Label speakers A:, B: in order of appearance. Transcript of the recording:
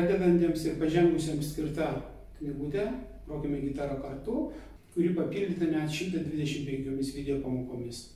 A: pradedantiems ir pažengusiems skirta knygutė grokime gitara kartu kuri papildyta net šimtas dvidešimt penkiomis video pamokomis